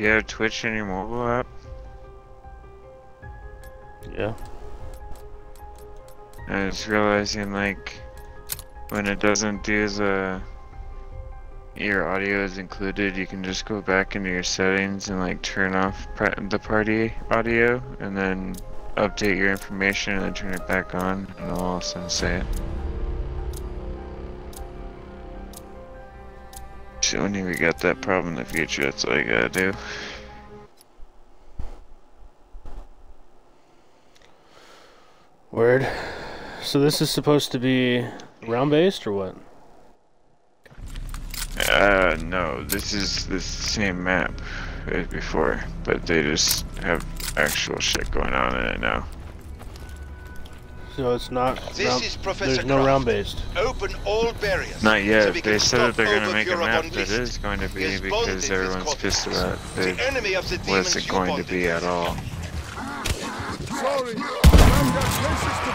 Do you have Twitch in your mobile app? Yeah. I was realizing like when it doesn't do the your audio is included, you can just go back into your settings and like turn off the party audio and then update your information and then turn it back on and it'll also say it. So whenever you got that problem in the future, that's all you gotta do. Word. So this is supposed to be round based or what? Uh, no, this is the same map as before, but they just have actual shit going on in it now. So it's not. This round, is Professor there's no Krafft. round based. Open all barriers. Not yet. so they said that they're gonna over make a map on that list. is going to be He because everyone's Scotland. pissed about The it. enemy of the demons Wasn't you going to be with. at all. Sorry, I've got places to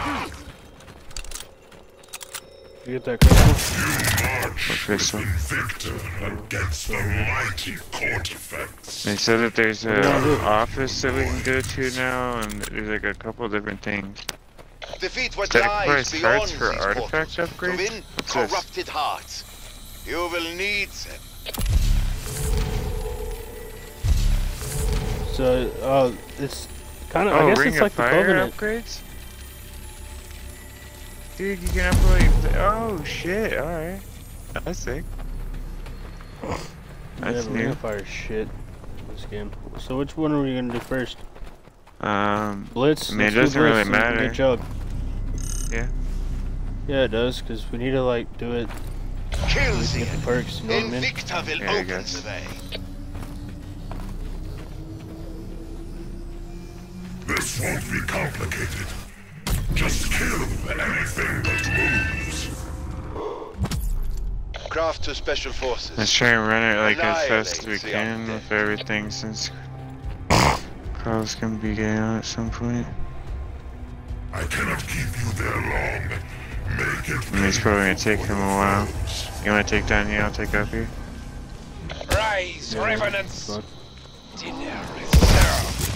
be. You get that crystal? Crystal. Victor against the mighty Kortifex. They said that there's What do you wanna a office that we can go to now, and there's like a couple different things. Defeat what That lies beyond parts for these artifact portals. upgrades? To win What's this? corrupted hearts. You will need them. So, uh, it's kind of. Oh, I guess it's of like the Fire Covenant. upgrades? Dude, you can upgrade. Oh shit! All right, that's sick. Yeah, That's but Ring new. of Fire shit. in This game. So which one are we gonna do first? Um, Blitz. I mean, it Let's do doesn't really Blitz so we can matter. Get Jug. Yeah. Yeah, it does, because we need to like do it. Kill We can get the perks. You know what I mean? Will Yeah, I open guess. This won't be complicated. Just kill anything that moves. Craft to special forces. Let's try and run it like as fast as we can with everything since Carl's gonna be getting on at some point. I cannot keep you there long. Make it And it's probably gonna take him a while. You wanna take down here? I'll take up here. Rise, Yeah, revenants! Dinner is served.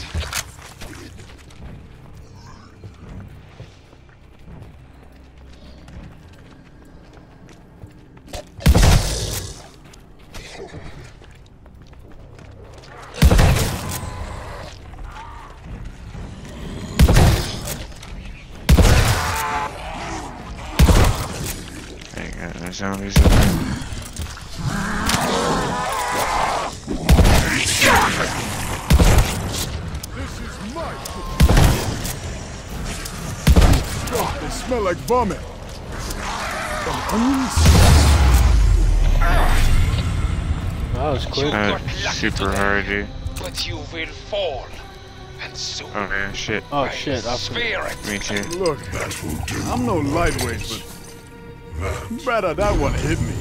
You go. There's zombies up there. This is my God, they smell like vomit. That was quick. Uh, super today. hard, dude. But you will fall. And soon. Oh man, shit. Oh by shit! I forgot. Spirit. Me too. Look, I'm no lightweight, but better that one hit me.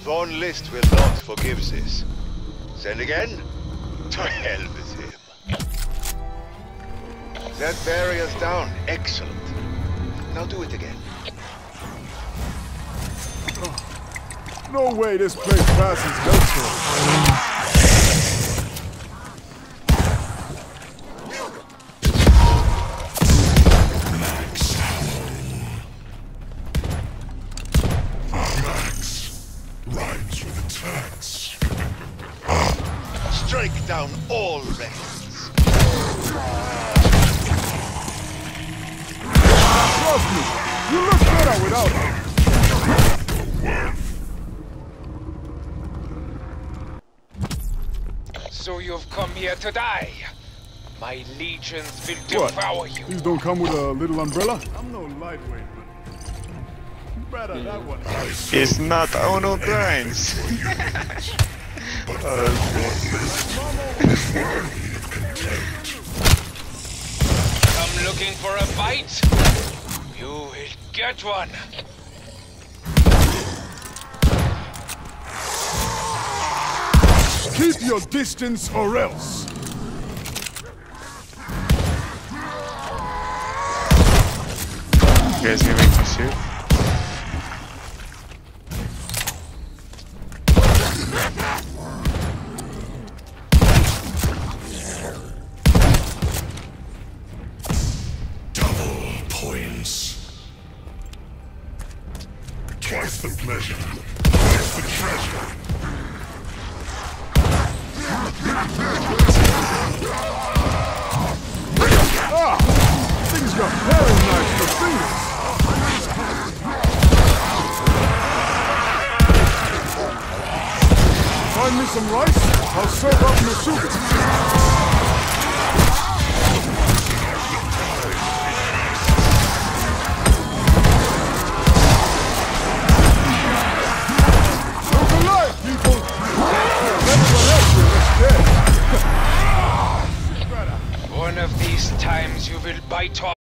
Von List will not forgive this. Send again? To hell with him. That barrier's down. Excellent. Now do it again. No way this place passes. To die. My legions will What? devour you. These don't come with a little umbrella? I'm no lightweight, but better that one. It's not Ono Grimes. Come looking for a fight? You will get one. Keep your distance or else. You guys gonna make me shoot? Twice the pleasure, twice the treasure. Ah, things got very nice for fingers. Some rice, I'll serve up is dead. One of these times you will bite off.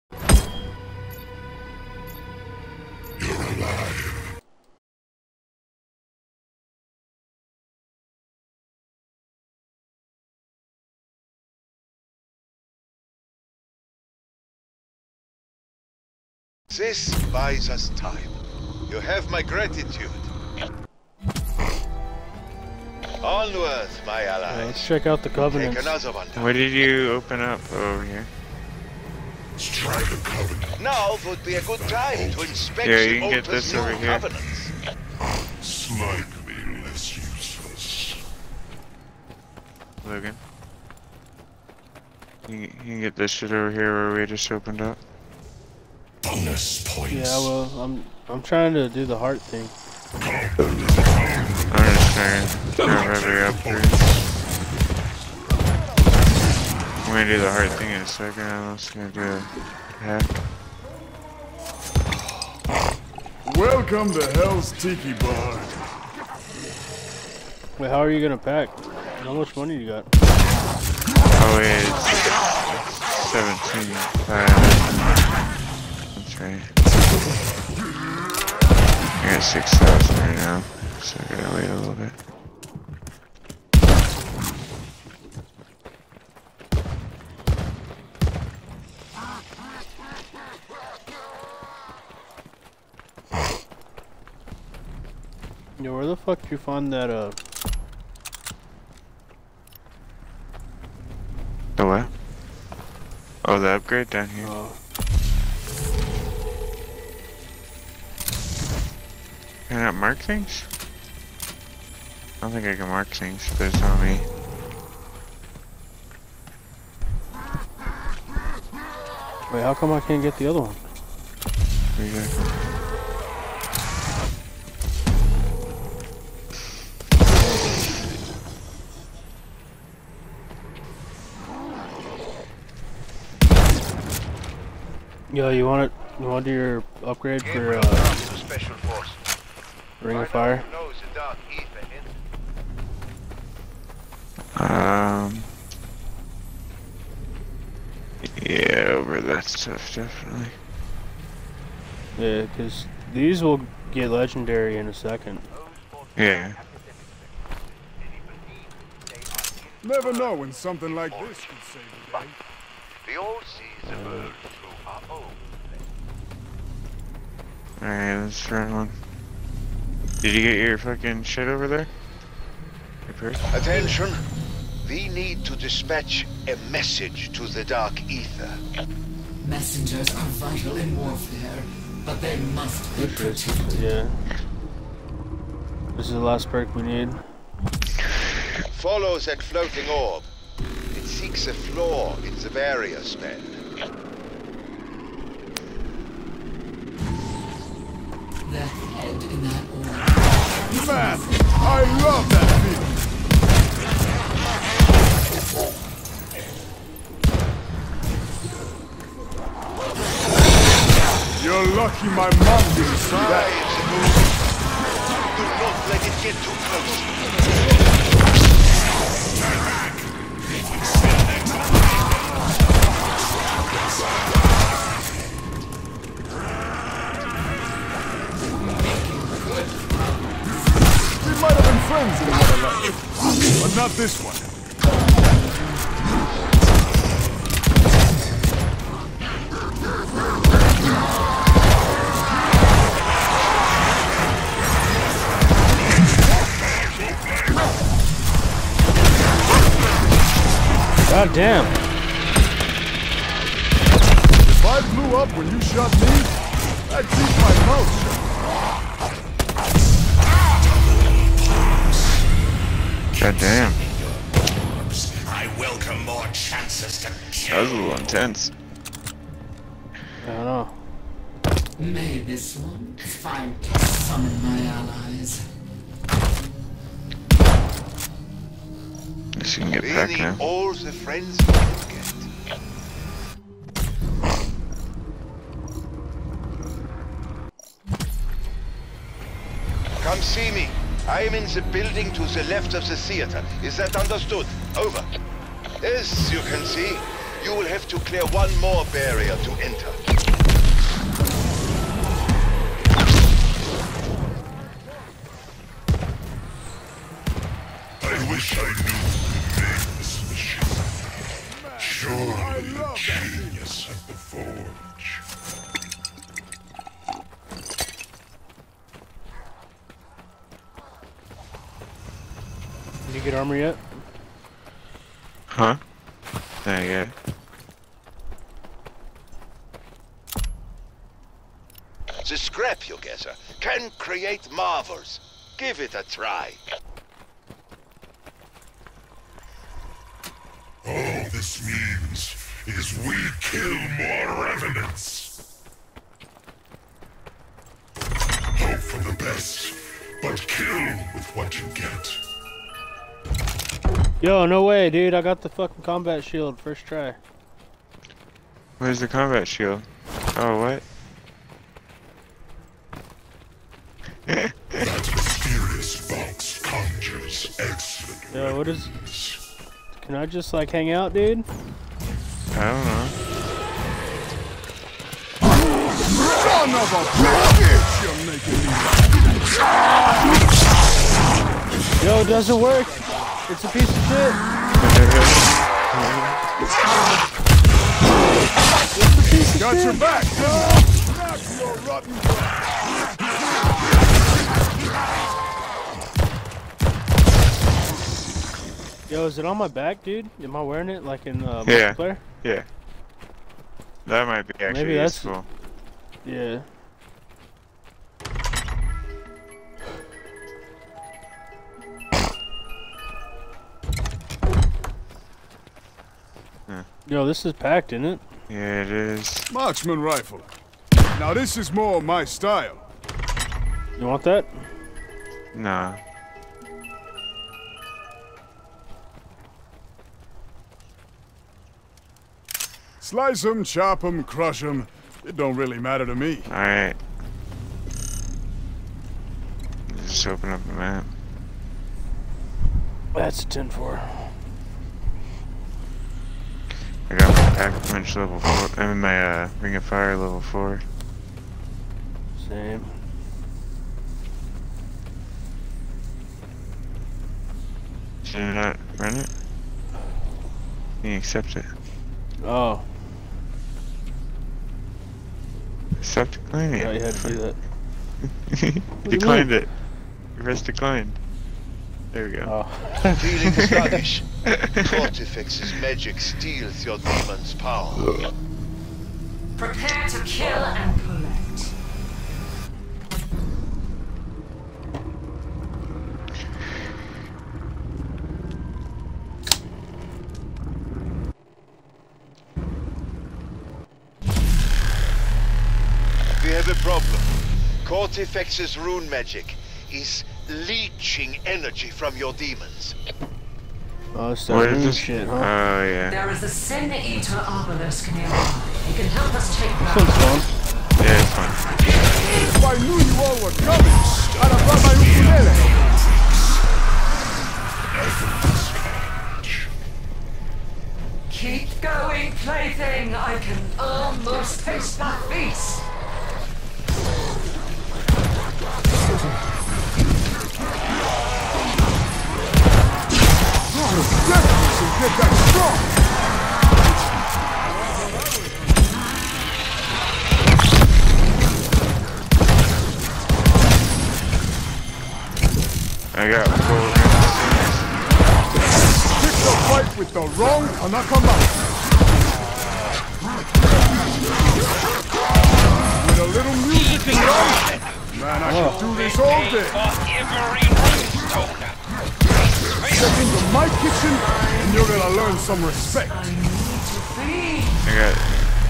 This buys us time. You have my gratitude. Onward, my Uh, allies. let's check out the Take covenants. another one. What did you open up over here? Strike a covenant. Now would be a good time to inspect Yeah, you can get Altar's this new over here. covenants. Slightly less useless. Logan. You, you can get this shit over here where we just opened up. Bonus points. Yeah, well, I'm I'm trying to do the heart thing. I'm just trying to grab every upgrade. I'm gonna do the hard thing in a second. I'm just gonna do a hack. Welcome to Hell's Tiki Bar. Wait, how are you gonna pack? How much money you got? Oh wait, it's 17. Uh, I got 6,000 right now, so I gotta wait a little bit. Yo, where the fuck did you find that? Uh, The what? Oh, the upgrade down here. uh Can I not mark things? I don't think I can mark things, but it's on me. wait, how come I can't get the other one? Here you go. Yo, you want it? You want to do your upgrade for uh, Special Force. Ring of Fire? who knows the Dark Aether in Um. Yeah, over that stuff, definitely. Yeah, because these will get legendary in a second. Yeah. Never know when something like this could save the day. The old seas emerged through our own. Alright, let's run one. Did you get your fucking shit over there? Your? Attention! We need to dispatch a message to the Dark Aether. Messengers are vital in warfare, but they must be protected. Yeah. This is the last perk we need. Follow that floating orb. It seeks a flaw in the barrier spell. The head in that orb. Man, I love that feeling. You're lucky my mom didn't see that. Do not let it get too close. We friends in another life, but not this one. God damn! If I blew up when you shot me, I'd keep my mouth God damn. I welcome more chances to That was a little intense. I don't know. May this one find to summon my allies. Guess you can get back need now. all the friends we can get. Come see me. I am in the building to the left of the theater. Is that understood? Over. As you can see, you will have to clear one more barrier to enter. Create. Give it a try. All this means is we kill more revenants. Hope for the best, but kill with what you get. Yo, no way, dude. I got the fucking combat shield first try. Where's the combat shield? Oh, what? That mysterious box conjures excellent Yo, what is? weapons. Can I just like hang out, dude? I don't know. Son of a bitch! You're making me Yo, it doesn't work. It's a piece of shit. Got your back! Knock your rotten Yo, is it on my back, dude? Am I wearing it like in uh, Yeah. multiplayer? Yeah. That might be actually Maybe that's- useful. Yeah. Yo, this is packed, isn't it? Yeah, it is. Marksman rifle. Now this is more my style. You want that? Nah. Slice them, chop them, crush them. It don't really matter to me. Alright. Just open up the map. That's a 10 4. I got my pack punch level 4. I mean, my uh, ring of fire level 4. Same. Should I not run it? Can you accept it? Oh, Accept decline yeah, you had to do that. it. Declined it. Press decline. There we go. Oh. Feeling sluggish? Kortifex's magic steals your demon's power. Prepare to kill and collect. We have a problem. Kortifex's rune magic is leeching energy from your demons. Oh, it's What that is moon this? shit, Oh, yeah. There is a Sin Eater obelisk nearby. It can help us take This back. one's fun. Yeah, it's fun. If I knew you all were coming, I'd have brought my ukulele. Keep going, plaything. I can almost taste my feast. Get that strong. I got four Pick the fight with the wrong Anakamaka. With a little music in Man, I could do this all day. For every runestone. step into my kitchen, and you're gonna learn some respect. I need to feed. I got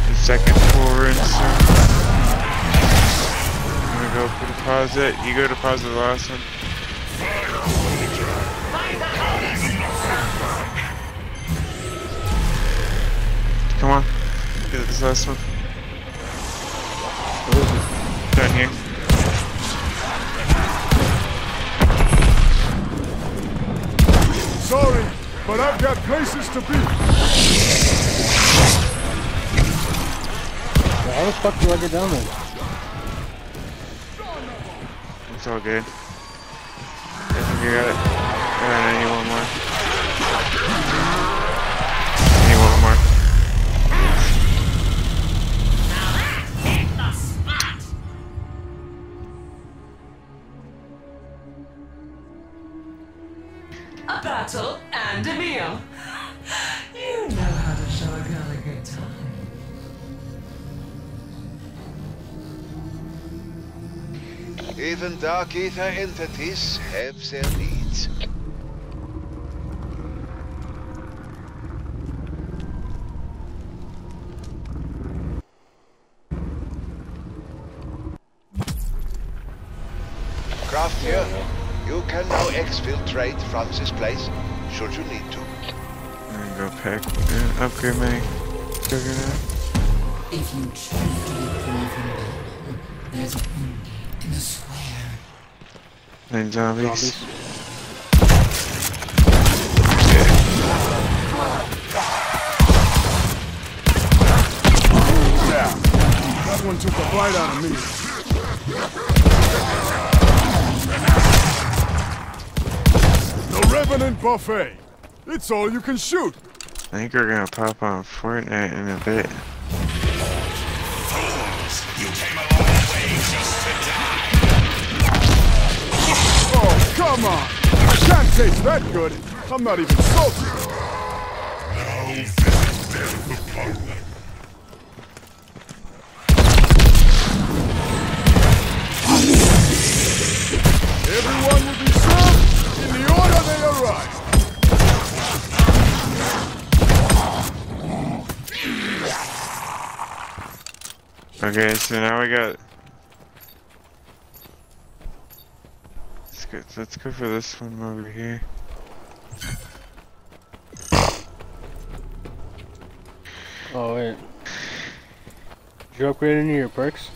the second full rinse. I'm gonna go for deposit. You go deposit the last one. Come on. Do this last one. But I've got places to be. How the fuck do I get down there? It's all good. I think you got it. Alright, I need one more. Dark Aether entities have their needs. Krafft here. You can now exfiltrate from this place, should you need to. I'm gonna go pack, uh, upgrade my juggernaut. If you choose to be proven there's a in the square. Nine zombies. Zombies. Yeah, that one took the bite out of me. The Revenant Buffet. It's all you can shoot. I think we're gonna pop on Fortnite in a bit. Come on. I can't taste that good. I'm not even salty. Now visit death upon them. Everyone will be served in the order they arrive. Okay, so now we got. Let's go, let's go for this one over here. Oh wait. Did you upgrade any of your perks?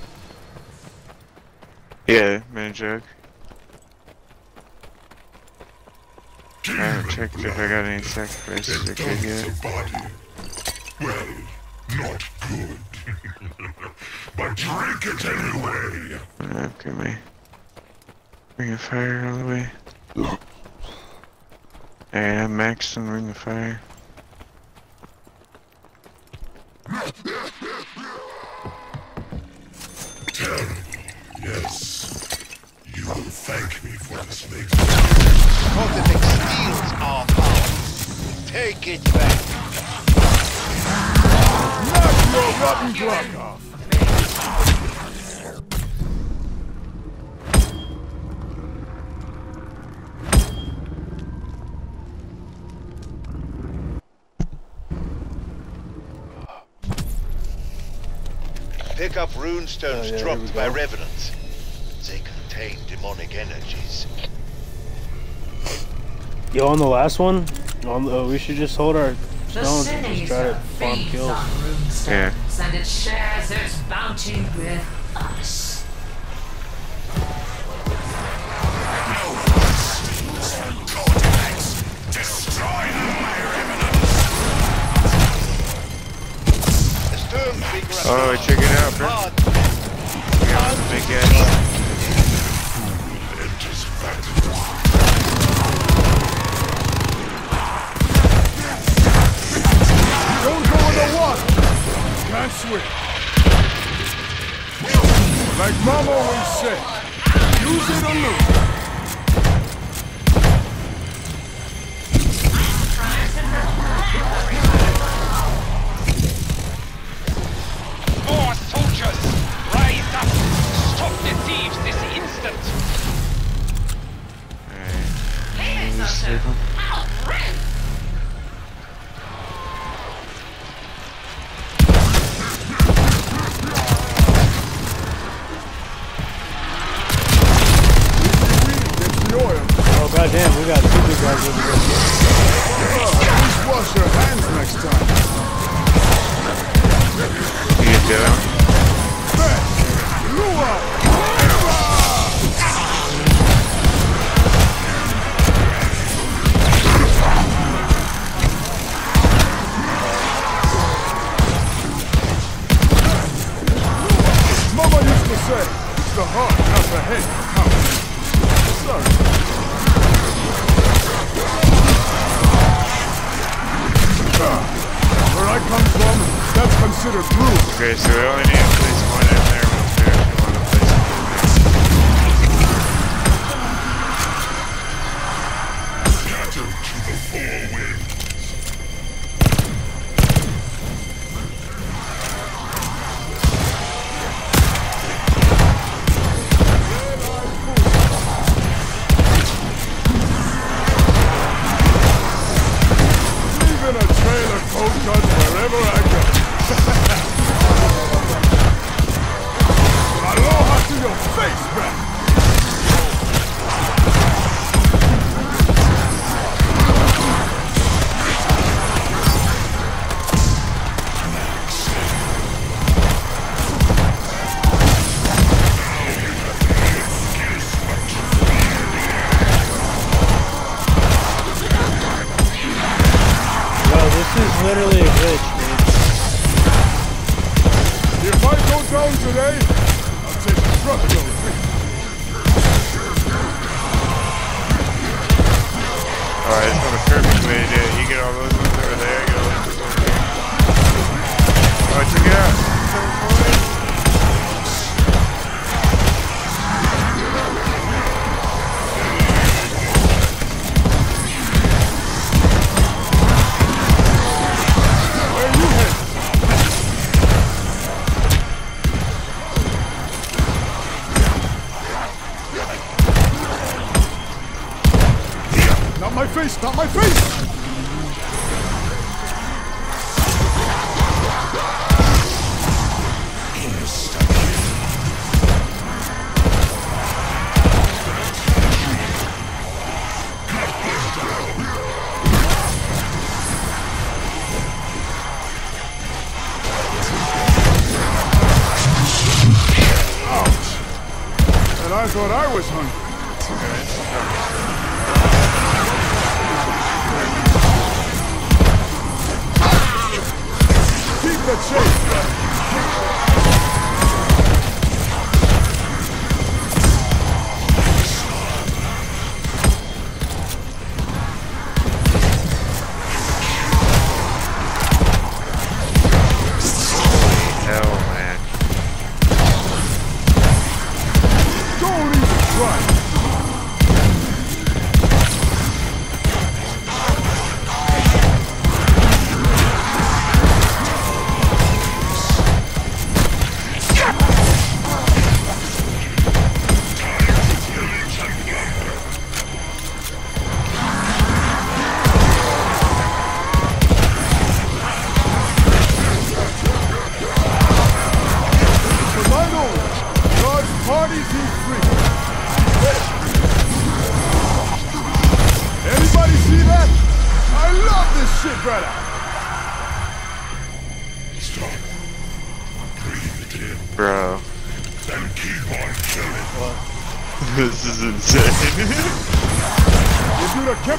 Yeah, man joke. I haven't checked if I got any sacrifices I could Dumped yet. body. Well, not good. but drink it anyway. I'm gonna upgrade my Ring of Fire all the way. Alright, I'm maxed on Ring of Fire. Terrible, yes. You will thank me for this later. Cortex steals our power. Take it back. Knock your rotten block Pick up rune stones Oh, yeah, dropped by revenants. They contain demonic energies. Yo, on the last one, on the, we should just hold our stones and just try to farm kills. Yeah. and it shares its bounty with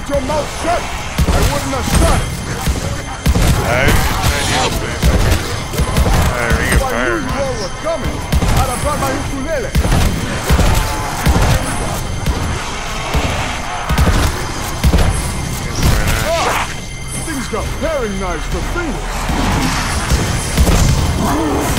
your mouth shut, I wouldn't have shut it. I can't help it. I ring a fire. I knew you all were coming, I'd have brought my ukulele. Things got paring knives for fingers.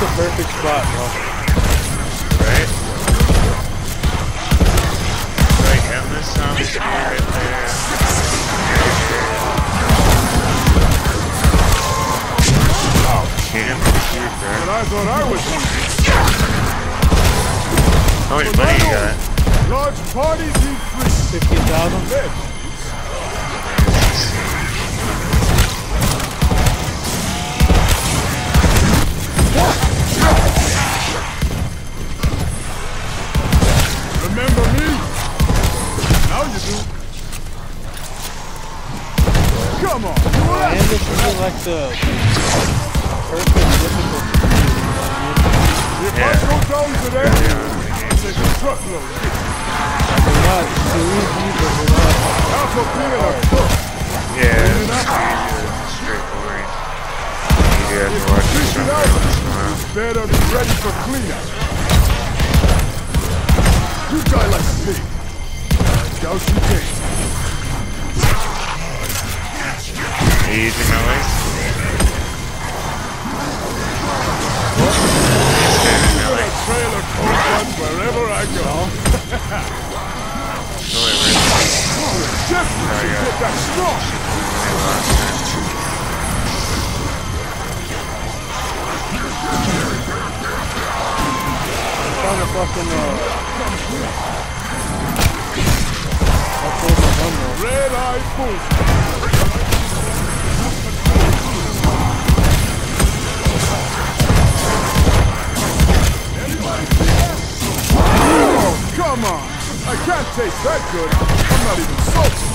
the perfect spot, bro. Right? Right. and this sound is right there. Oh, can't shoot, bro. But I thought I was... How much money you got? Large parties need 50,000. Like the perfect difficulty. You know what I? If I go down today, I'll take a truckload. They're not too easy, but they're not. Half a beer a cook. Yeah, it's easy, it's straightforward. You have to watch Fish this it somewhere out. once in a while. Better be ready for cleanup. You die like a pig. Douse you can. A legs. trailer on wherever I go. Definitely get that strong. Fucking. Red eye bullshit. Come on! I can't taste that good. I'm not even salty.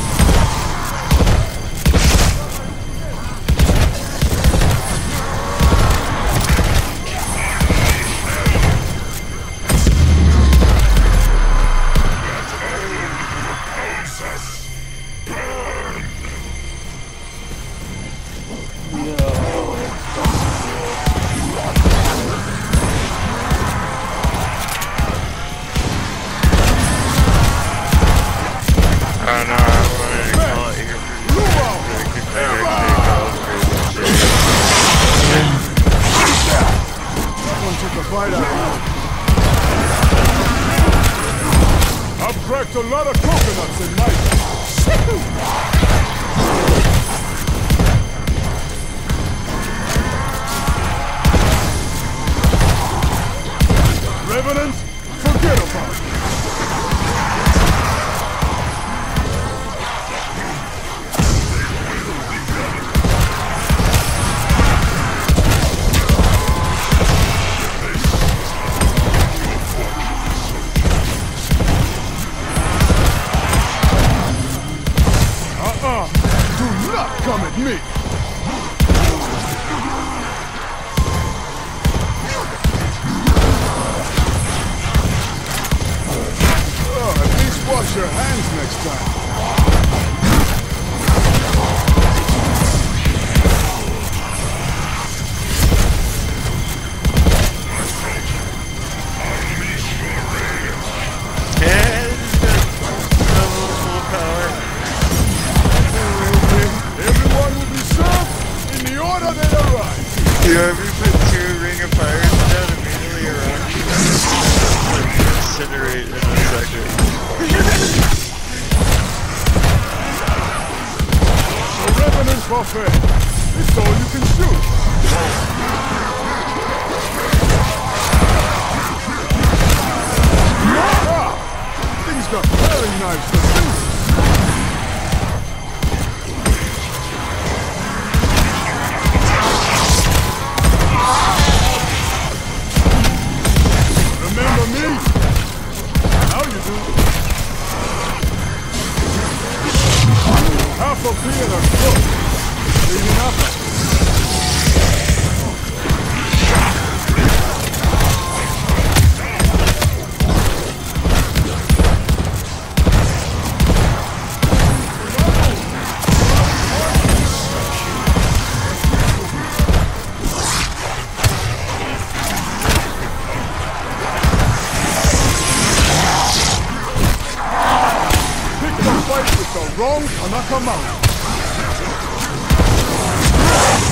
Wrong Anakamau.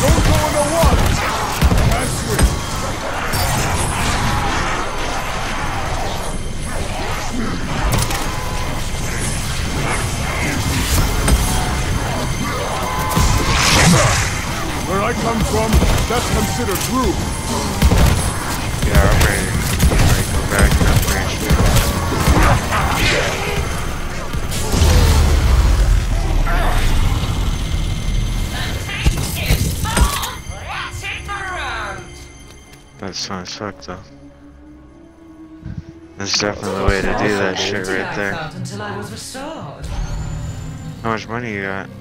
Don't go in. Can't. Where I come from, that's considered rude. Yeah, go back That's fun as fuck though. That's definitely the way to do that shit right there. Until I was restored. How much money you got?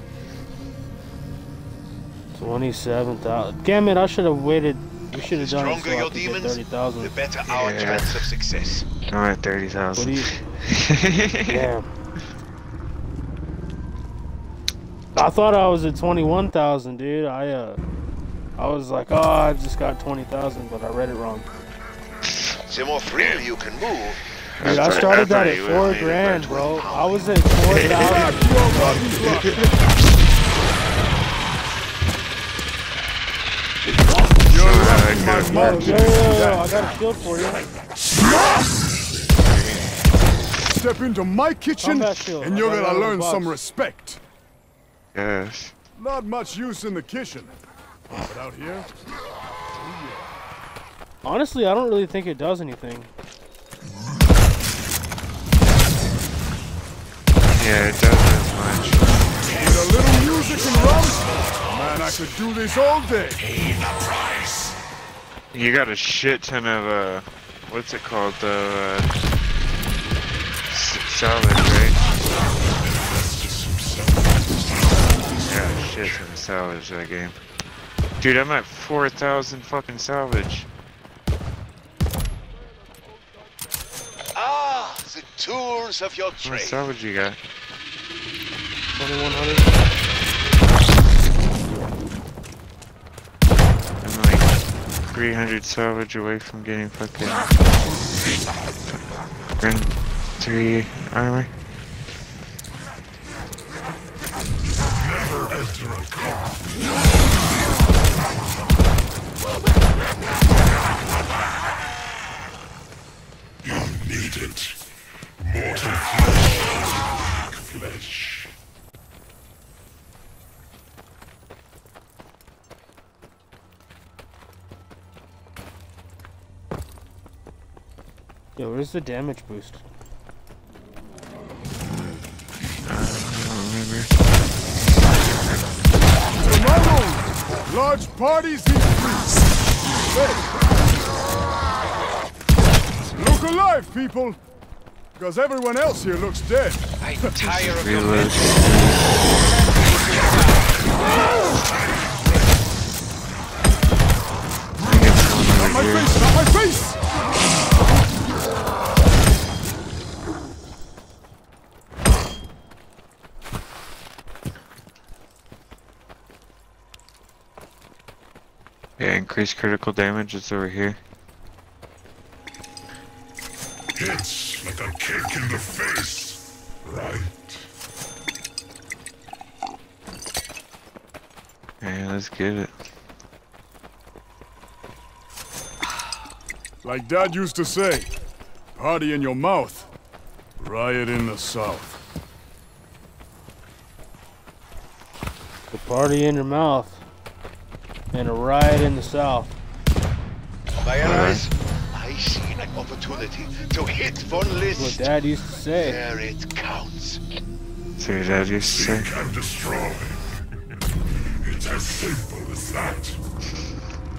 Twenty-seven thousand. Damn it! I should have waited. We should have done it so stronger your demons, thirty the better our Yeah. chance of success. I'm at 30,000. What Damn. I thought I was at twenty-one thousand, dude. I uh, I was like, oh, I just got twenty thousand, but I read it wrong. The more freely you can move, Dude, I started that at you four would've made it grand, bro. I was at four thousand. So, My good. mom Yo, yo, yo, yo, I got a shield for you. Step into my kitchen, and you're gonna out of the learn some respect. Yes. Not much use in the kitchen, but out here, Honestly, I don't really think it does anything. Yeah, it doesn't much. with a little music and rum, man, I could do this all day. You got a shit ton of, uh, what's it called, though, uh, s- salvage, right? Yeah, shit ton of salvage that game. Dude, I'm at 4,000 fucking salvage. ah, the tools of your How much salvage you got? Twenty-one hundred. I'm like 300 salvage away from getting fucking Grin 3 armor. You need it. Mortal flesh. Flesh. Yo, where's the damage boost? I don't remember. To my room, large parties eat free. Look alive, people, because everyone else here looks dead. I tire of your Yeah, increase critical damage. It's over here. It's like a kick in the face, right? Yeah, let's get it. Like Dad used to say, party in your mouth, riot in the south. The party in your mouth. And a riot in the south. My allies, I see an opportunity to hit Von That's what List Dad used to say. where it counts. So your dad used to say. Seek and destroy. It's as simple as that.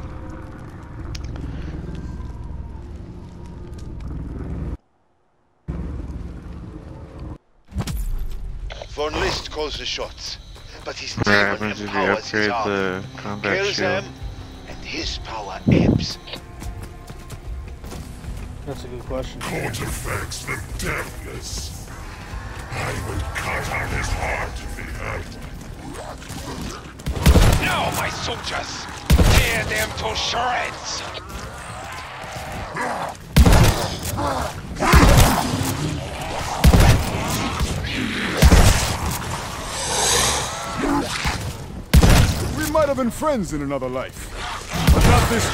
Von List calls the shots, but his What demon happens if you empowers his upgrade the combat Kills shield? them, and his power ebbs. That's a good question. Kortifex the deathless. I will cut out his heart if he hurt. Now, my soldiers! Tear them to shreds! Might have been friends in another life, but not this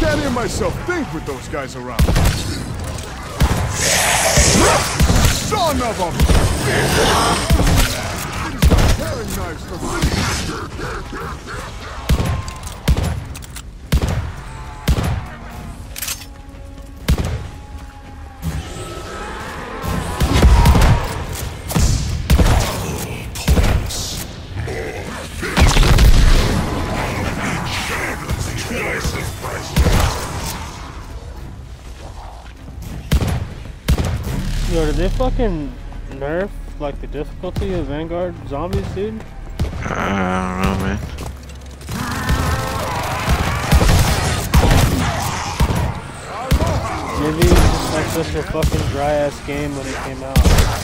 Can't myself think with those guys around. Son of a! He's fucking nerf like the difficulty of Vanguard zombies, dude? I don't know, man. Maybe it was just like such a fucking dry ass game when it came out.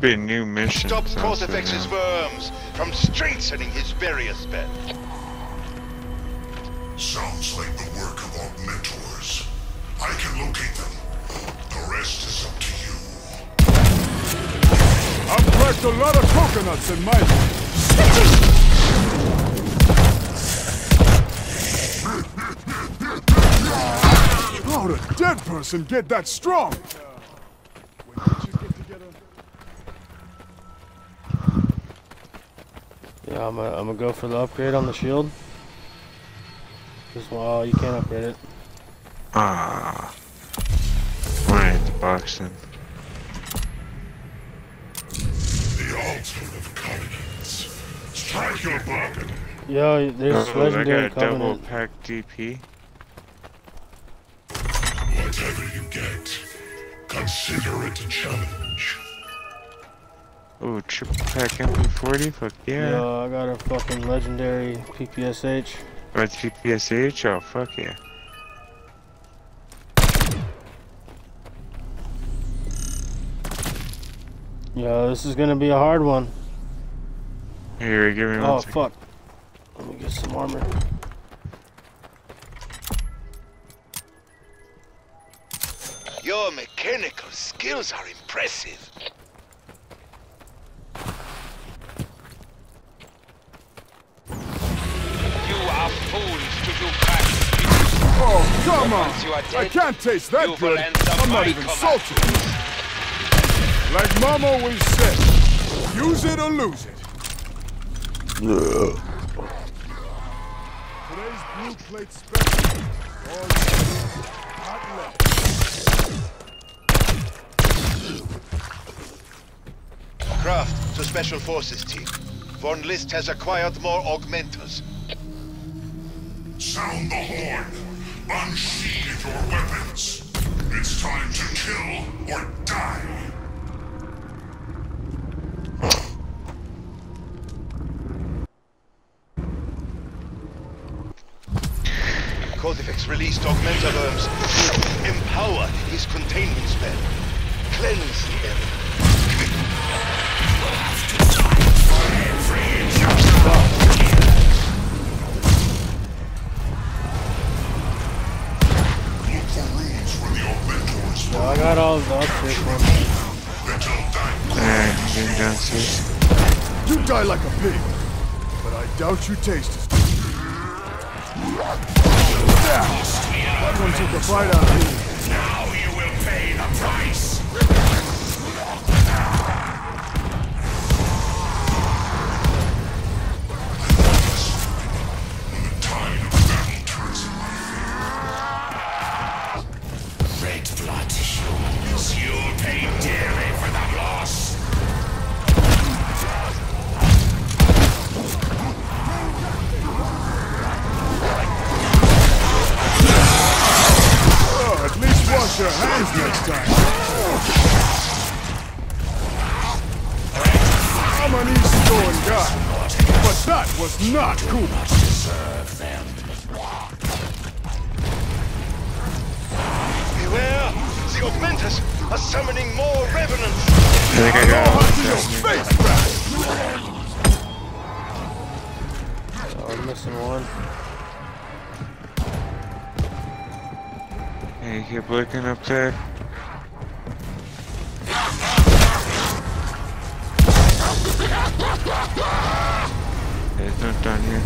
Be new missions. Stop also Kortifex's worms from strengthening his barrier spell. Sounds like the work of augmentors. I can locate them. The rest is up to you. I've cracked a lot of coconuts in my day. How'd a dead person get that strong? Yeah, I'm gonna I'm gonna go for the upgrade on the shield. Just well, you can't upgrade it. Ah. Alright, the box then. The altar of covenants. Strike your bargain. Yo, there's Oh, I legendary got a double pack DP. Whatever you get, consider it a challenge. Oh, triple pack MP40? Fuck yeah. Yo, I got a fucking legendary PPSH. Or oh, it's PPSH? Oh, fuck yeah. Yo, this is gonna be a hard one. Here, give me one Oh second. fuck. Let me get some armor. Your mechanical skills are impressive. Oh, come on! Once I can't taste that good. I'm not even command. salty. Like Mom always said, use it or lose it. Today's blue plate special. All hot left. Krafft to Special Forces team. Von List has acquired more augmenters. Sound the horn. Unsheathe your weapons. It's time to kill or die. Kortifex released augmenter worms. Empower his containment spell. Cleanse the area. Augmentors I got all the upgrade ones. little dice. Alright, I'm getting downstairs. You die like a pig, but I doubt you taste it. good. Yeah, that one took a bite out of me. Now you will pay the price. Wash next time. I'm an easygoing guy, but that was not cool. Beware! The augmenters are summoning more revenants! I think I got How it. to your face back! Oh, I'm missing one. Hey, keep looking up there. There's no down here.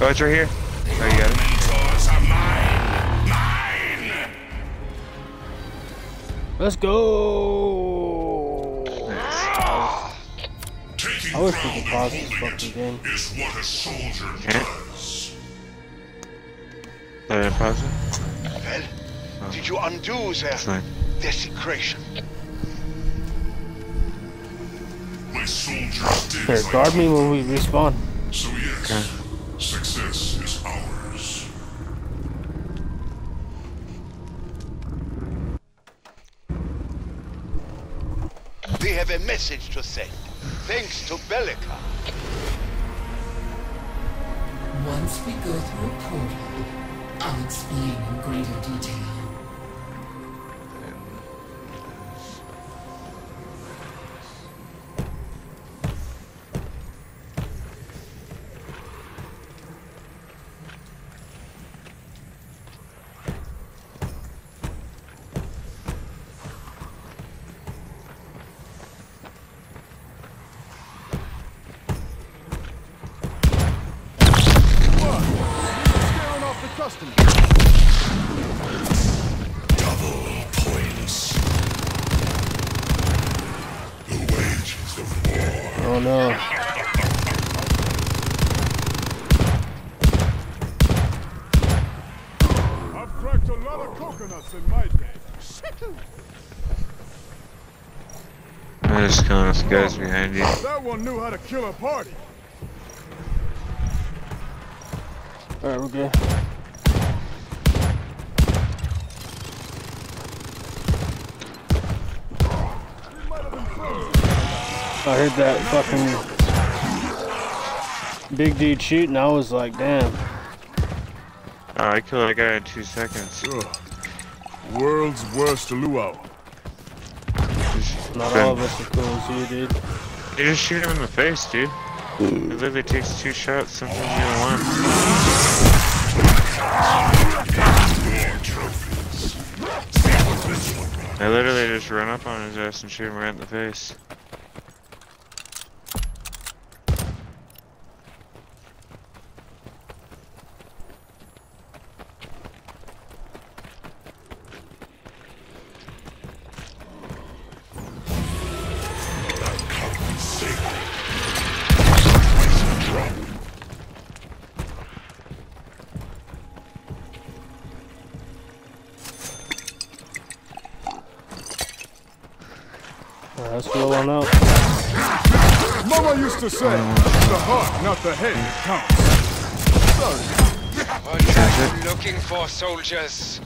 Oh, it's right here. Oh, you got it. Mentors are mine. Mine. Let's go. Taking I wish we ground could and pause this fucking it game. is what a soldier Can't. does. Let it pause it. Well, did you undo their It's desecration? My soldiers did Here, guard me when we respawn. So yes, Okay. success is ours. We have a message to send. Thanks to Bellica. Once we go through a portal, I'll explain in greater detail. trust in you. Double points. The wages of war. Oh no. I just kind of guys behind you. That one knew how to kill a party. Alright, we're good. I heard that fucking big dude shooting. I was like, damn. Oh, I killed a guy in two seconds. Ugh. World's worst luau. Not all of us are cool as you, dude. You just shoot him in the face, dude. It literally takes two shots, sometimes even one. More trophies. See what this one got. I literally just run up on his ass and shoot him right in the face. To say, uh, the heart, not the head, that counts. Sorry. What are you looking for, soldiers?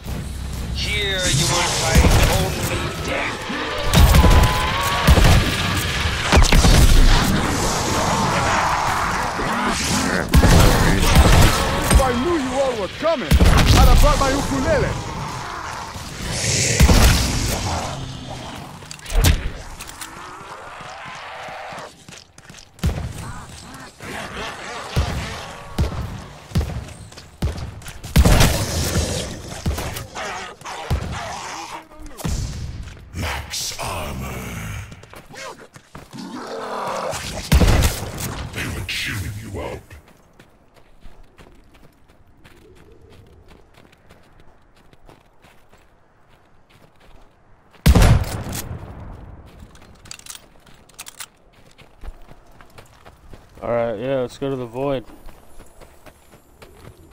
Here you will find only death. If I knew you all were coming, I'd have brought my ukulele. Yeah, let's go to the void.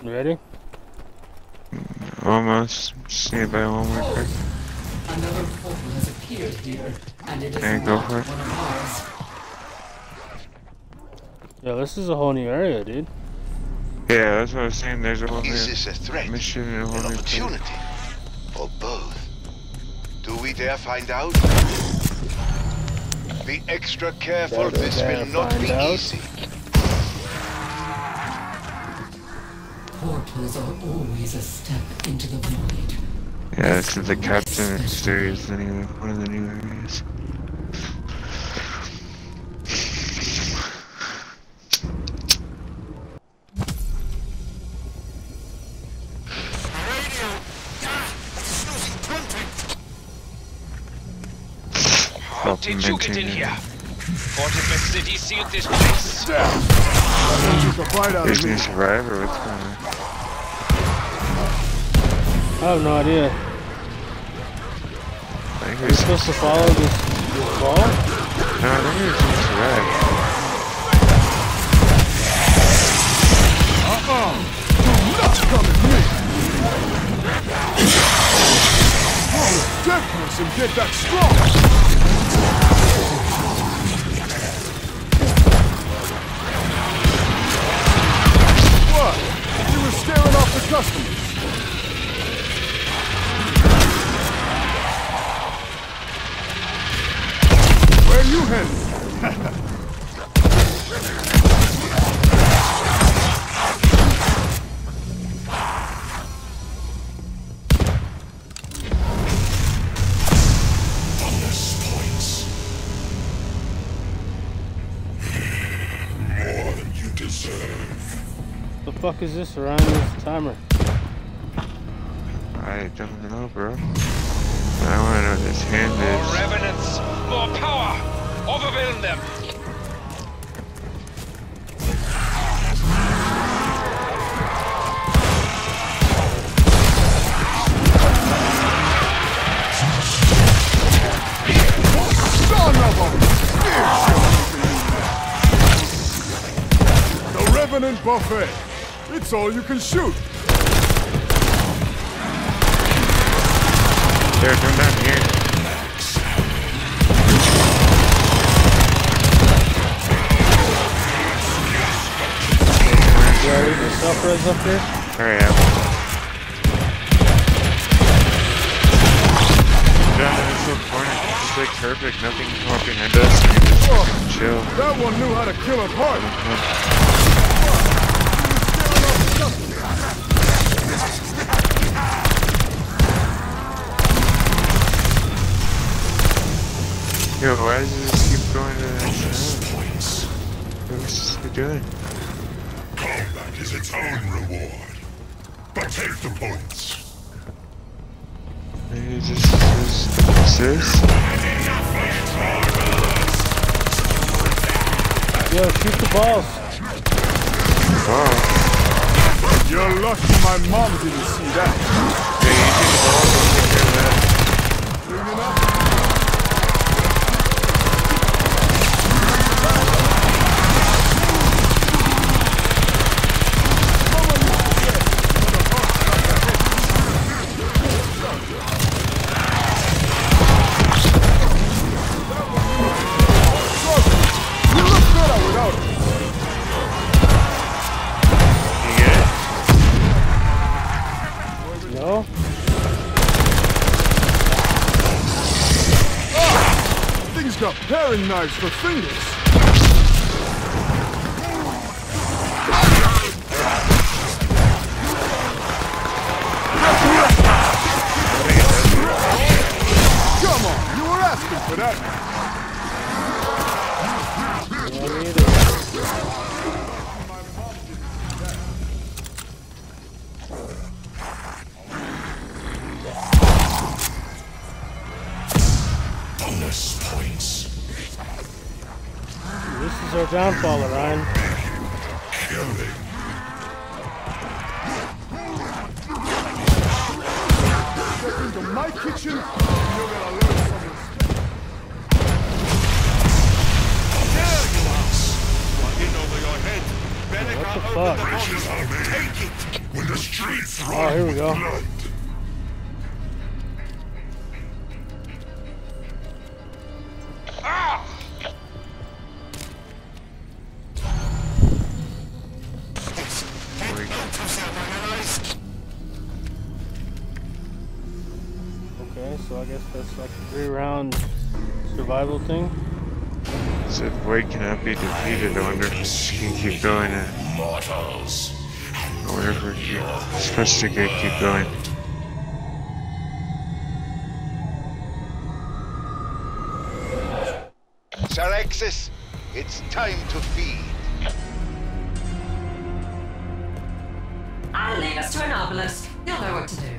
You ready? Almost. Just need to buy one more quick. Another portal has appeared here, and it is Okay, go not for it. one of ours. Yeah, this is a whole new area, dude. Yeah, that's what I was saying. There's a whole new Is this a threat? mission and a whole An new thing. opportunity? Or both? Do we dare find out? Be extra careful, this will not be out. easy. Portals are always a step into the void. Yeah, this is the captain series anyway. One of the new areas. How did you get in here? Kortifex City sealed this place. Took a bite out There's of new me. survivor. What's going on? I have no idea. I think Are we there's, supposed to follow this, this ball? no, I think there's new survivor. Nuts come at me. Oh, dead person get that strong. What? He was scaring off the customers. Where you headed? Bonus points. More than you deserve. The fuck is this around this timer? I don't know, bro. I want to know what this hand is. Revenants, more power. Overwhelm them. Son of! The Revenant Buffet. It's all you can shoot. There, come down here. Self-res up here? Hurry up. Down in this little corner. It's like perfect. Nothing can come up behind us. We can just fucking chill. That one knew how to kill a party. Yo, why does this keep going to that sound? Points. What's he doing? Combat is its own reward. But take the points. Maybe just just this? Yo, shoot the balls. Oh. You're lucky my mom didn't see that. Hey, you shoot the balls, I'll take care of that. Bring it knives for fingers. Okay, so I guess that's like a three-round survival thing. Said void cannot be defeated. I wonder if this can keep going. uh, Mortals. I wonder if we're keep, supposed to get, keep going. Saraxis, it's time to feed. I'll leave us to an obelisk. You'll know what to do.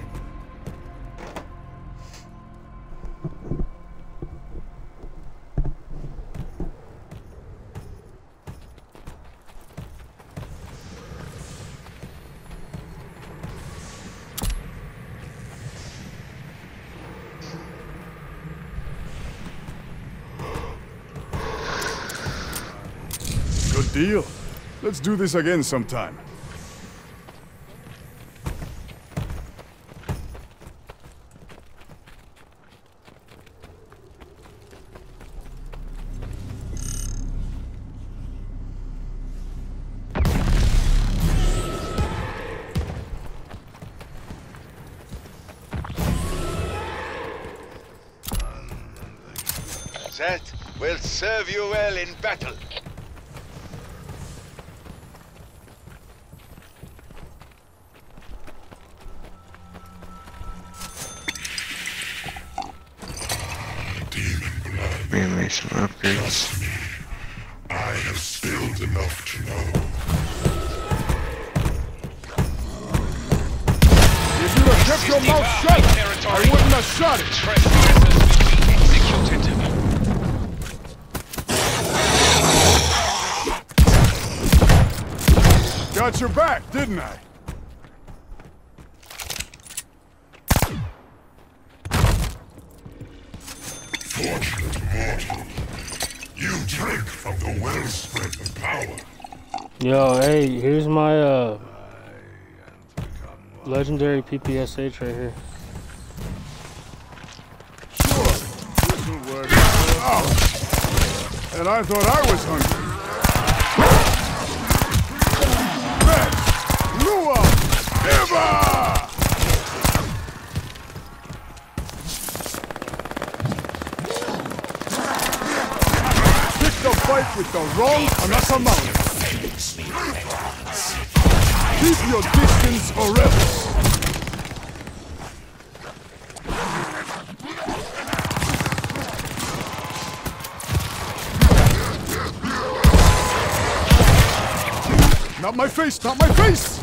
Deal. Let's do this again sometime. Yo, hey, here's my uh legendary PPSH right here. This'll work. And I thought I was hungry. Rex, Lua! Ever! Pick the fight with the wrong Anakamau. Keep your distance or else. Not my face, not my face!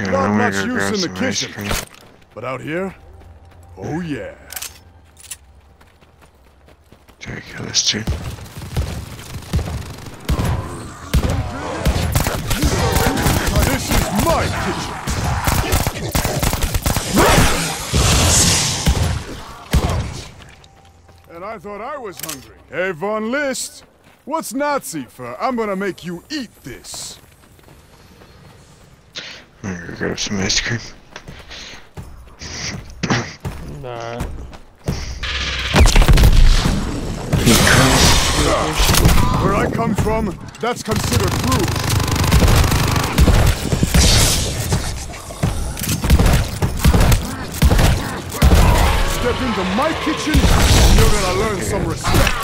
Yeah, Not much use in the kitchen. But out here, oh yeah. To kill this too. This is my kitchen. And I thought I was hungry. Hey, Von List, what's Nazi for? I'm gonna make you eat this. I'm gonna grab some ice cream. Alright. Where I come from, that's considered rude. Step into my kitchen, and you're gonna learn some respect.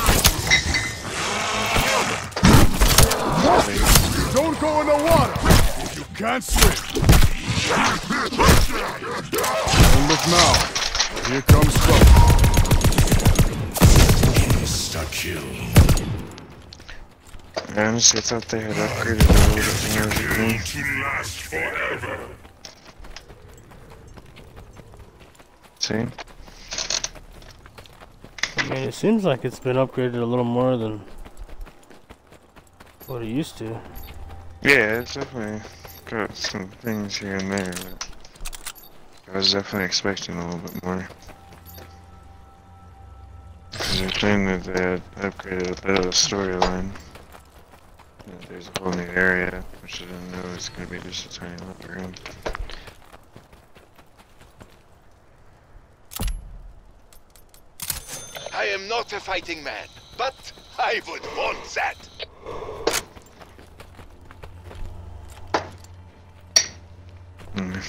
Don't go in the water if you can't swim. Don't look now. Here comes trouble. Insta-kill. Honestly, I thought they had upgraded a little bit more than me. To last forever. See? I mean, it seems like it's been upgraded a little more than what it used to. Yeah, it's definitely got some things here and there, but I was definitely expecting a little bit more. Because they're saying that they had upgraded a bit of the storyline. There's a whole new area, which I didn't know was going to be just a tiny little room. I am not a fighting man, but I would want that. Mm.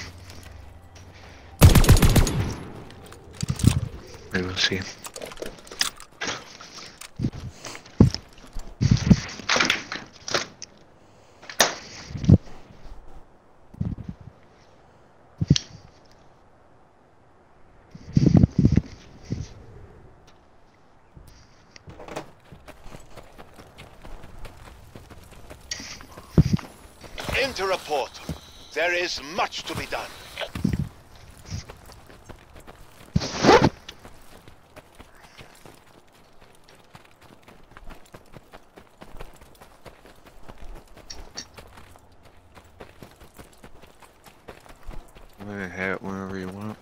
We will see. Enter a. There is much to be done. Wear a hat whenever you want.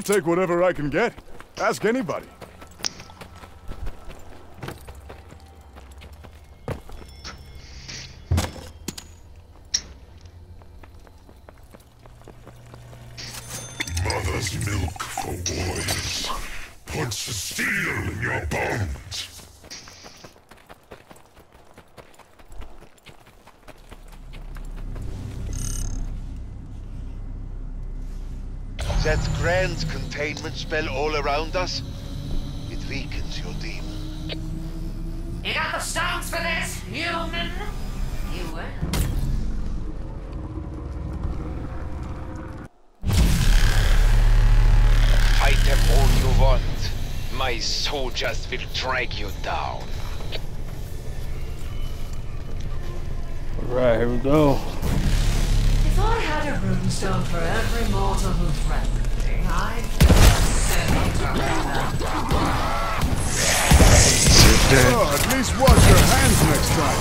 I'll take whatever I can get. Ask anybody. Mother's milk for warriors. Puts the steel in your bones. That grand containment spell all around us, it weakens your demon. You got the stones for this, human? You will. Fight them all you want. My soldiers will drag you down. Alright, here we go. If I had a runestone for every mortal who threatened Oh, at least wash your hands next time.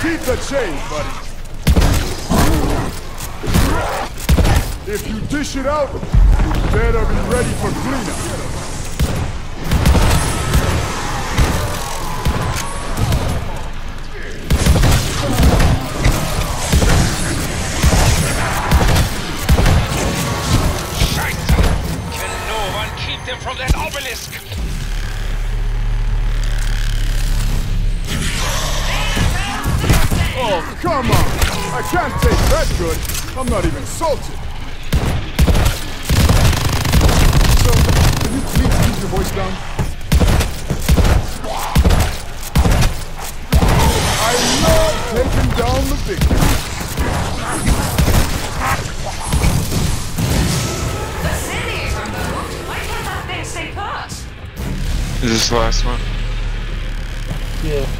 Keep the change, buddy. If you dish it out, you better be ready for cleanup. good. I'm not even salted. So, can you please keep your voice down? I love taking down the victims. The city is removed. Why can't that thing stay put? Is this the last one? Yeah.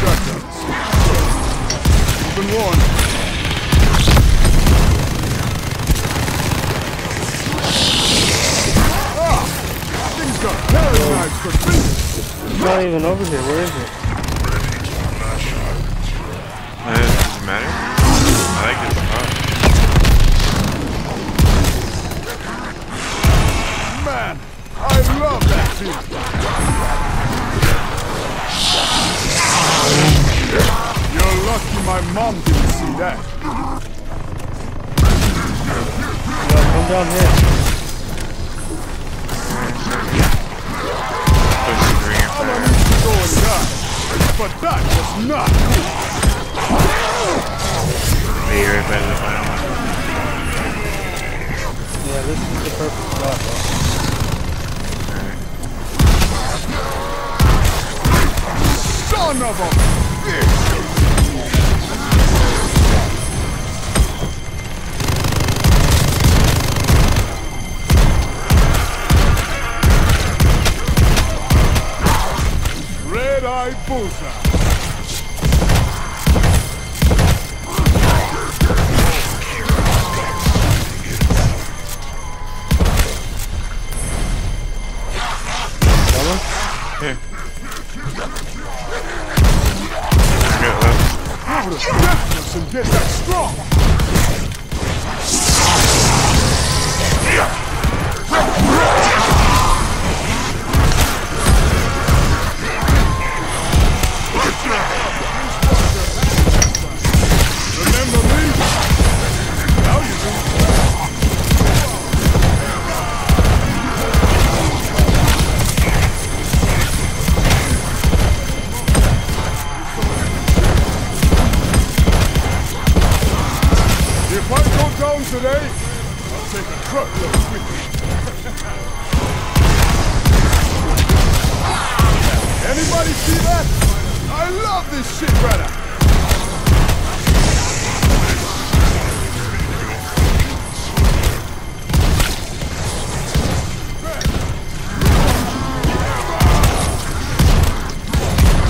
shotguns. You've been warned. Ah! Things got paradise for business! It's not even over here, where is it?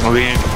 Muy bien.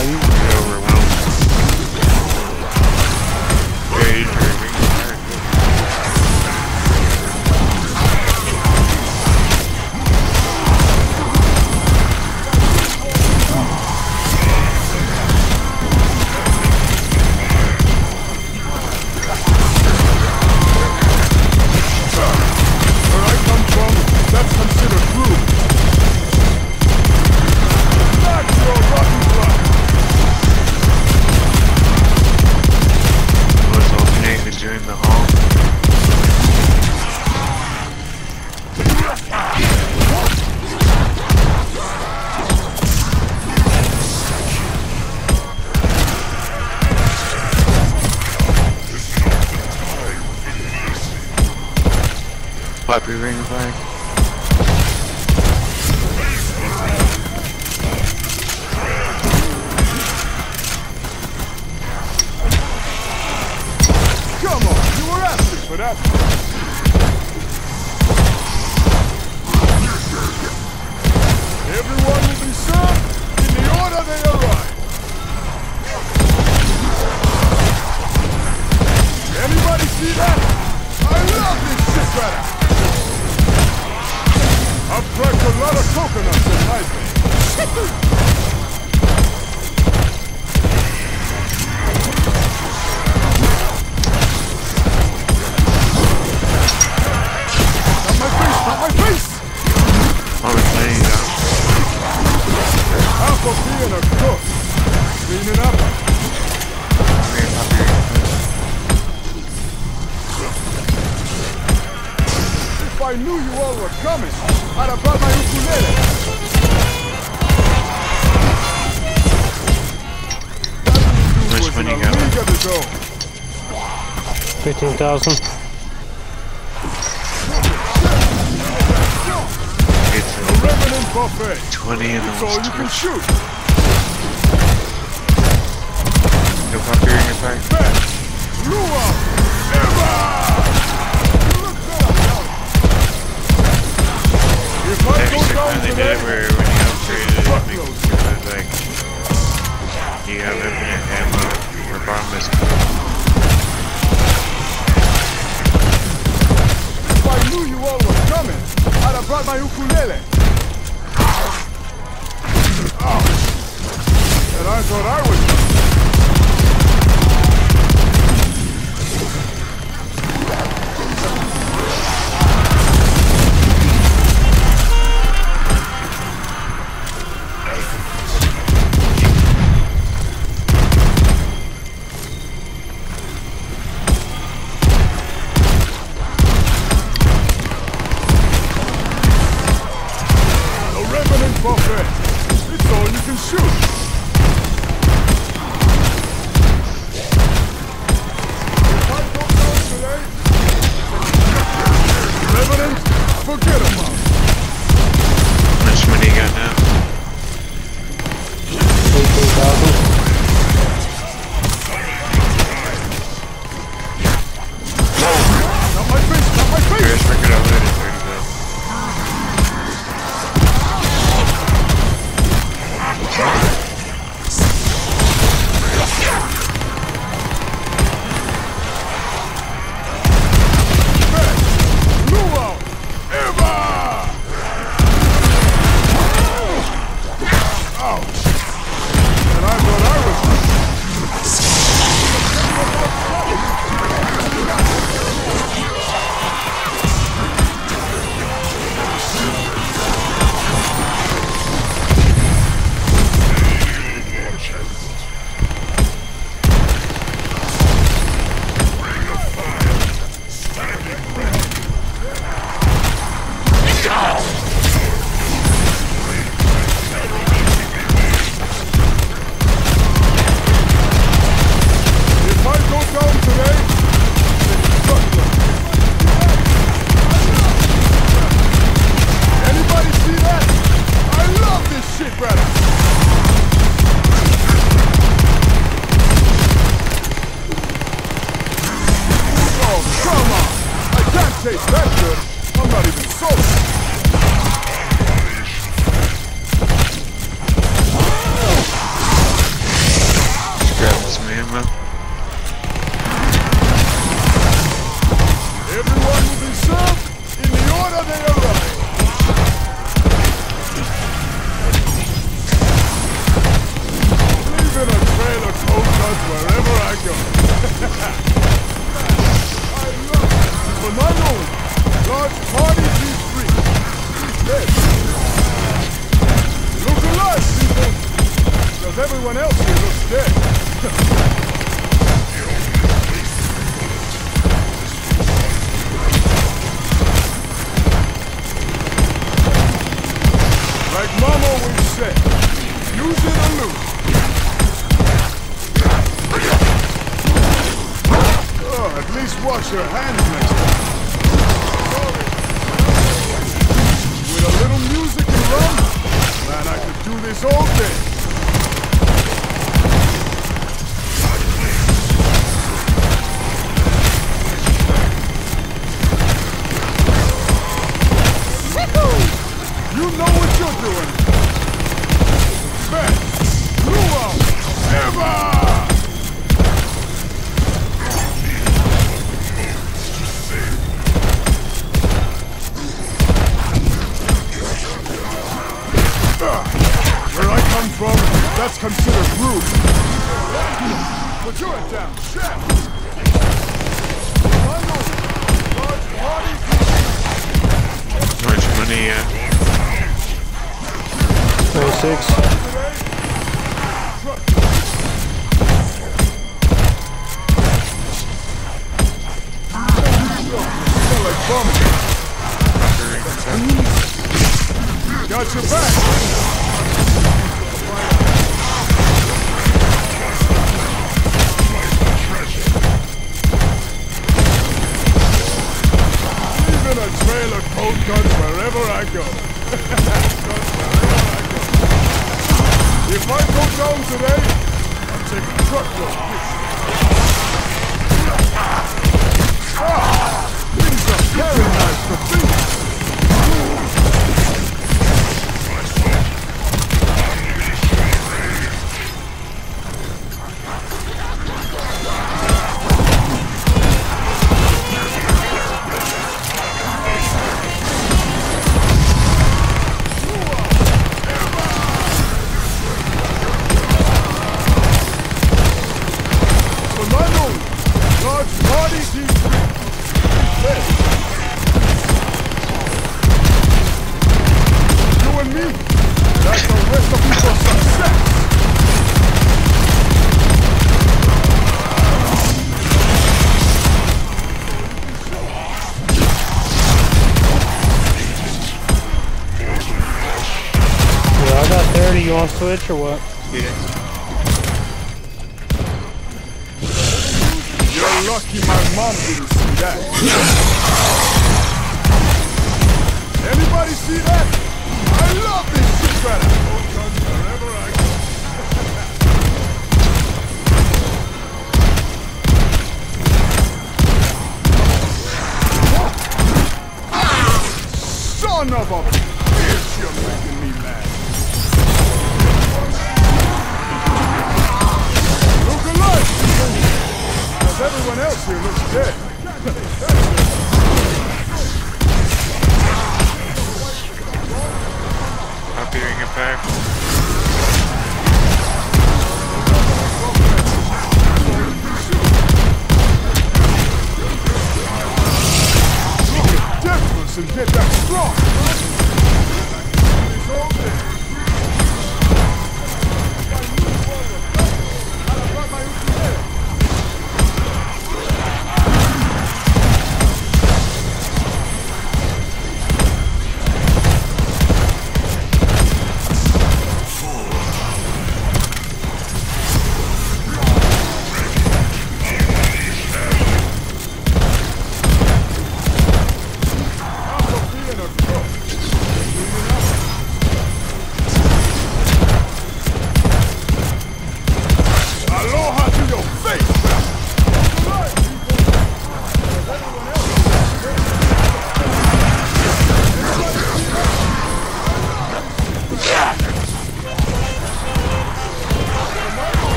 Are go. 15,000. It's a revenant buffet. 20 in the all you can shoot. No pump here in your tank. Lua! Eva! If I go down you upgraded it, I think you have bomb is If I knew you all were coming, I'd have brought my ukulele. Oh. And I thought I was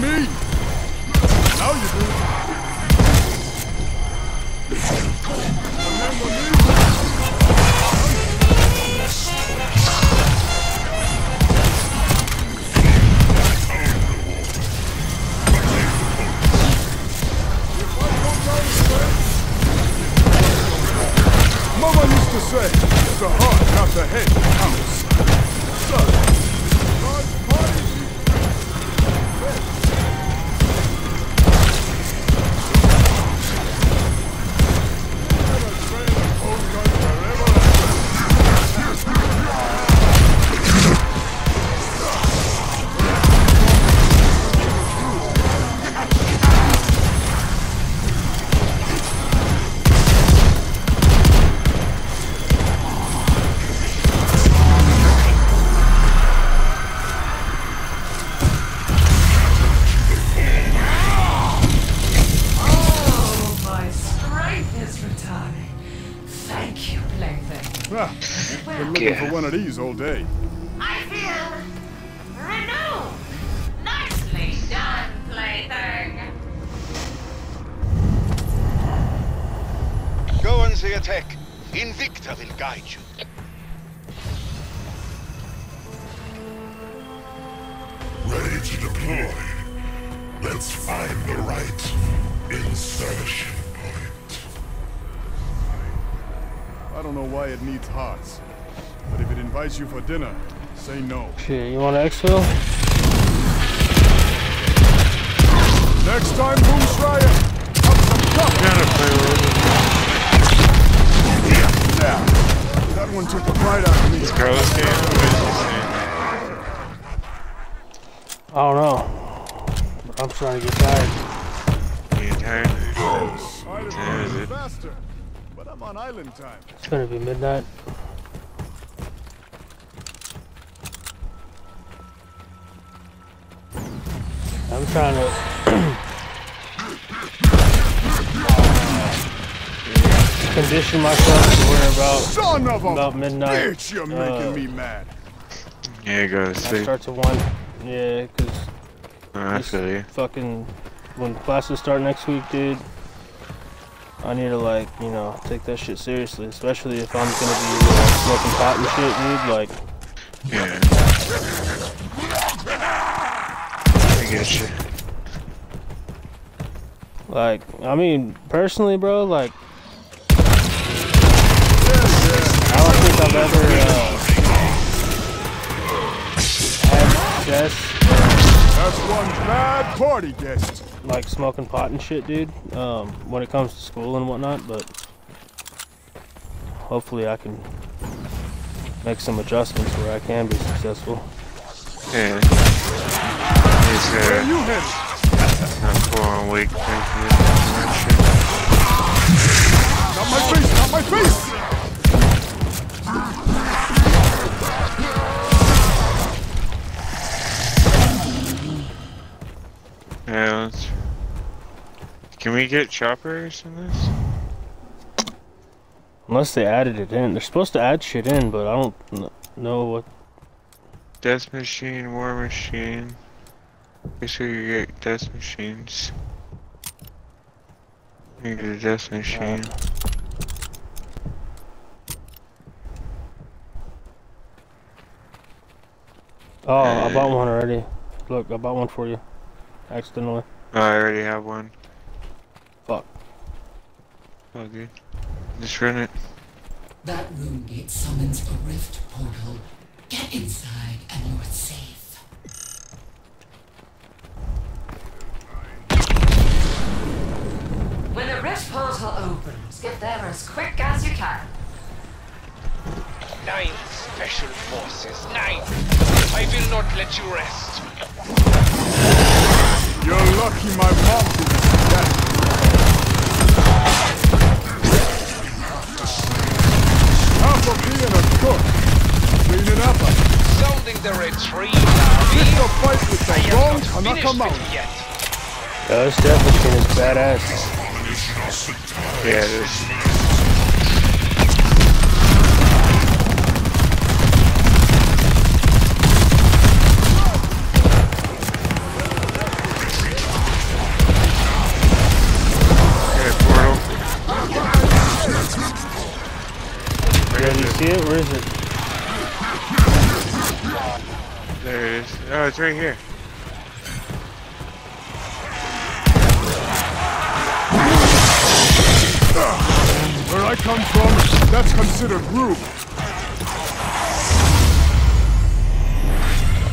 mim! For one of these all day. Shit, you want to exfil? Condition myself to where about Son of a about midnight. bitch, you're making uh, me mad. Yeah, go to I sleep. start to one. Yeah, cause I feel you. fucking when classes start next week, dude. I need to like you know take that shit seriously, especially if I'm gonna be uh, smoking pot and shit, dude. Like Yeah. I get you. Like, I mean, personally, bro, like, That's one bad party guest. like, smoking pot and shit, dude, um, when it comes to school and whatnot, but hopefully I can make some adjustments where I can be successful. Yeah. He's Where uh, you headed? not full on weak. Thank you. Not my face, not my face! Yeah, let's... Can we get choppers in this? Unless they added it in. They're supposed to add shit in, but I don't know what. Death machine, war machine. Make sure you get death machines. You get a death machine. Oh, I uh, bought one already. Look, I bought one for you. Accidentally. Oh, I already have one. Fuck. Oh, good. Just run it. That room gate summons a rift portal. Get inside and you're safe. When the rift portal opens, get there as quick as you can. Nine special forces. Nine. I will not let you rest. You're lucky my mom didn't see that. Half of being a cook. Cleaning up a Sounding the retreat, pick Navi. a fight with I the am wrong not and knock finished 'em out. yet. Yeah, this death machine is badass. Yeah, it is. See it? Where is it? There it is. Oh, it's right here. Where I come from, That's considered rude.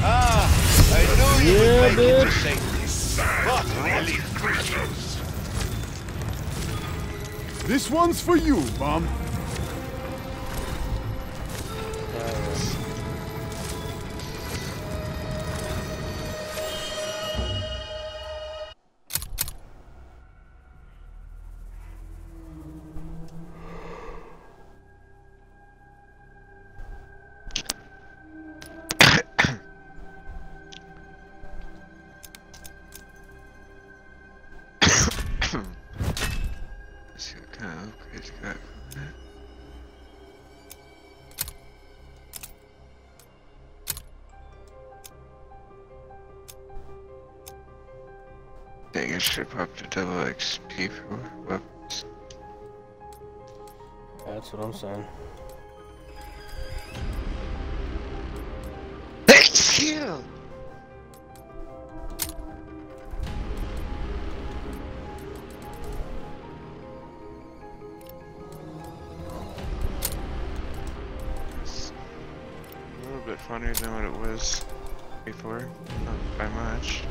Ah, I knew you Yeah, would make it to bitch. safety. What really? This one's for you, Bomb. That's what I'm saying. A little bit funnier than what it was before, not by much.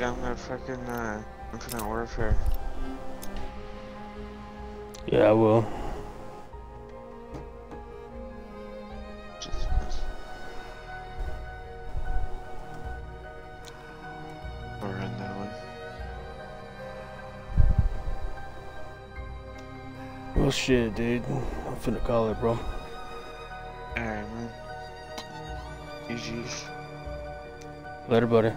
Download fucking uh, Infinite Warfare. Yeah, I will. Just that one. Well, shit, dude. I'm finna call it, bro. Alright, man. GG's. Later, buddy.